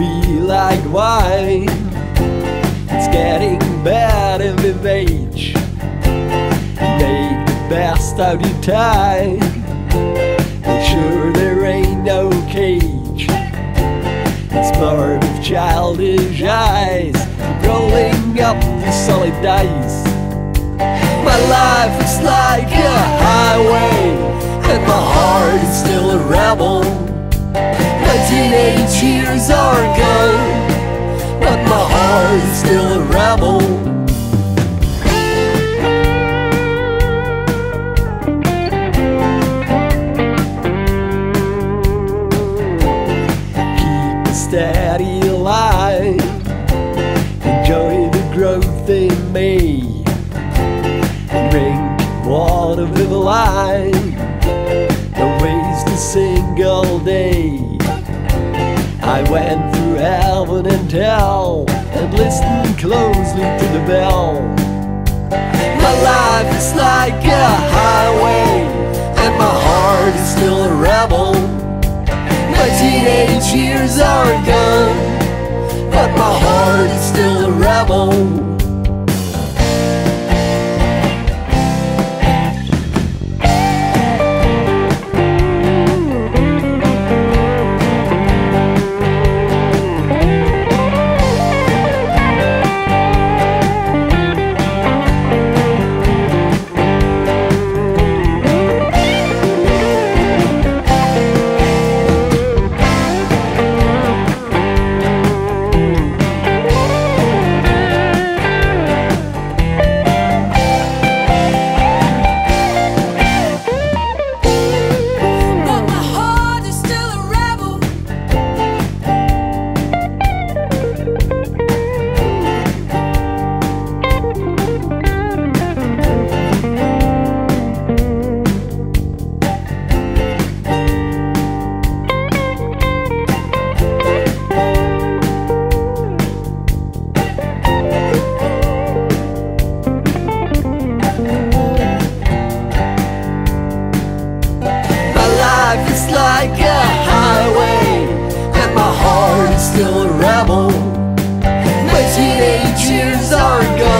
be like wine. It's getting better with age. Make the best out of time. Make sure there ain't no cage. It's more of childish eyes rolling up the solid dice. My life is like a highway, and my heart is still a rebel. My teenage years are gone, but my heart still a rebel. Keep a steady line, enjoy the growth in me. Drink water with a I went through heaven and hell and listened closely to the bell. My life is like a highway, and my heart is still a rebel. My teenage years are gone, But teenage years are gone.